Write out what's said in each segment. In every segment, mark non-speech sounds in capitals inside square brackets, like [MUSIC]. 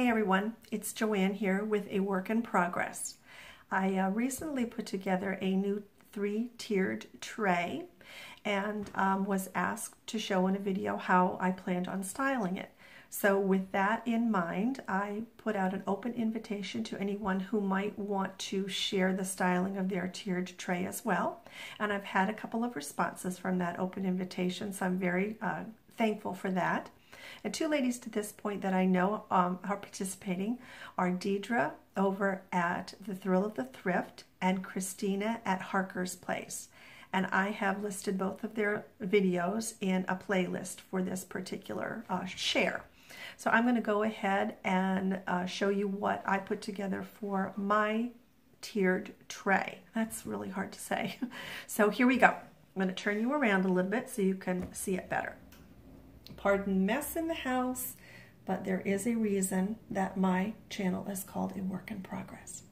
Hey everyone, it's Joanne here with a work in progress. I uh, recently put together a new three-tiered tray and um, was asked to show in a video how I planned on styling it. So with that in mind, I put out an open invitation to anyone who might want to share the styling of their tiered tray as well. And I've had a couple of responses from that open invitation, so I'm very uh, thankful for that. And two ladies to this point that I know um, are participating are Deidre over at The Thrill of the Thrift and Christina at Harker's Place. And I have listed both of their videos in a playlist for this particular uh, share. So I'm going to go ahead and uh, show you what I put together for my tiered tray. That's really hard to say. [LAUGHS] So here we go. I'm going to turn you around a little bit so you can see it better. Pardon mess in the house, but there is a reason that my channel is called A Work in Progress.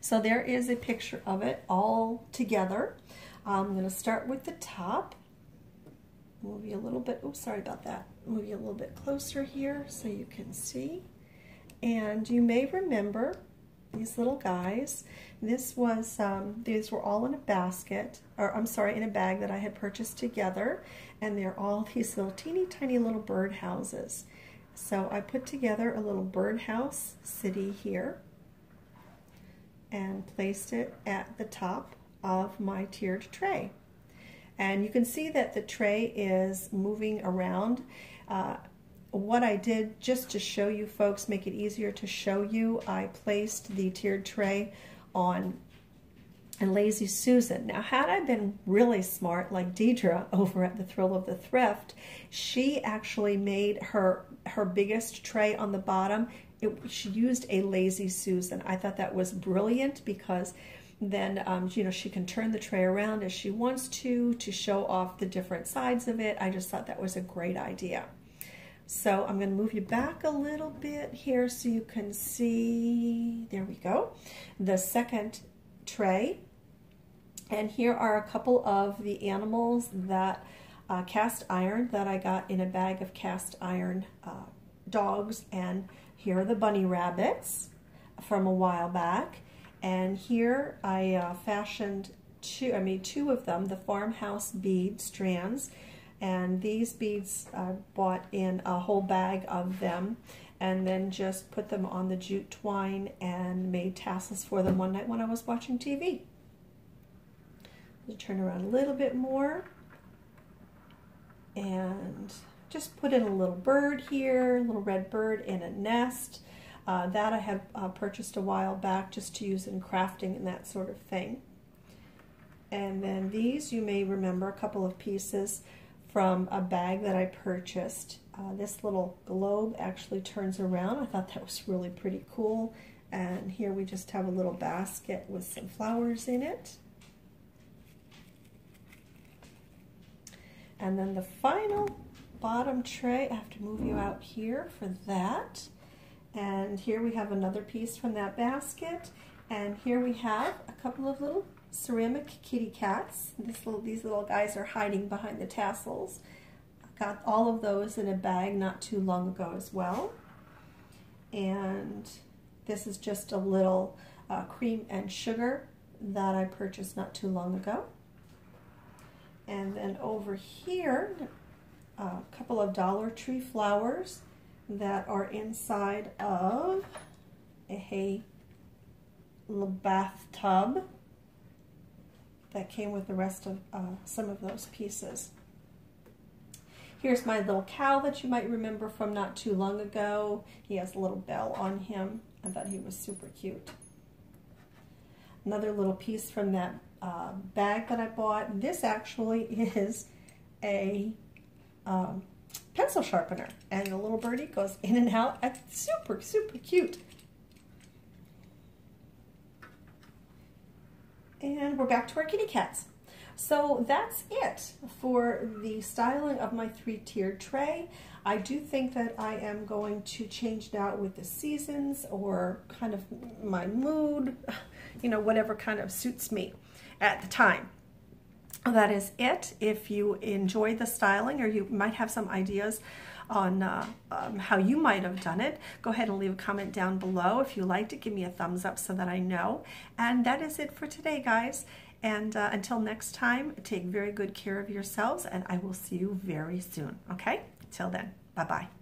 So there is a picture of it all together. I'm going to start with the top. Move you a little bit, oh sorry about that. Move you a little bit closer here so you can see. And you may remember these little guys. This was, um, these were all in a basket, or I'm sorry, in a bag that I had purchased together, and they're all [LAUGHS] these little teeny tiny little bird houses. So I put together a little birdhouse city here and placed it at the top of my tiered tray. And you can see that the tray is moving around. Uh, what I did just to show you folks, make it easier to show you, I placed the tiered tray on a Lazy Susan. Now, had I been really smart like Deidre [LAUGHS] over at the Thrill of the Thrift, she actually made her her biggest tray on the bottom. It, she used a Lazy Susan. I thought that was brilliant because then um, you know she can turn the tray around as she wants to to show off the different sides of it. I just thought that was a great idea. So I'm going to move you back a little bit here so you can see, there we go, the second tray. And here are a couple of the animals that uh, cast iron that I got in a bag of cast iron uh, dogs. And here are the bunny rabbits from a while back. And here I uh, fashioned two, I made two of them, the farmhouse bead strands and these beads I bought in a whole bag of them and then just put them on the jute twine and made tassels for them one night when I was watching TV. turn around a little bit more and just put in a little bird here, a little red bird in a nest. Uh, that I had uh, purchased a while back just to use in crafting and that sort of thing. And then these, you may remember a couple of pieces from a bag that I purchased. Uh, this little globe actually turns around. I thought that was really pretty cool. And here we just have a little basket with some flowers in it. And then the final bottom tray, I have to move you out here for that. And here we have another piece from that basket. And here we have a couple of little ceramic kitty cats. Little, these little guys are hiding behind the tassels. I got all of those in a bag not too long ago as well. And this is just a little uh, cream and sugar that I purchased not too long ago. And then over here, a couple of Dollar Tree flowers that are inside of a little bathtub that came with the rest of uh, some of those pieces. Here's my little cow that you might remember from not too long ago. He has a little bell on him. I thought he was super cute. Another little piece from that uh, bag that I bought. This actually [LAUGHS] is a um, pencil sharpener. And the little birdie goes in and out. It's super, super cute. And we're back to our kitty cats. So that's it for the styling of my three-tiered tray. I do think that I am going to change it out with the seasons or kind of my mood, [LAUGHS] you know, whatever kind of suits me at the time. That is it. If you enjoy the styling or you might have some ideas on uh, um, how you might have done it, go ahead and leave a comment down below. If you liked it, give me a thumbs up so that I know. And that is it for today, guys. And uh, until next time, take very good care of yourselves, and I will see you very soon. Okay? Till then, bye bye.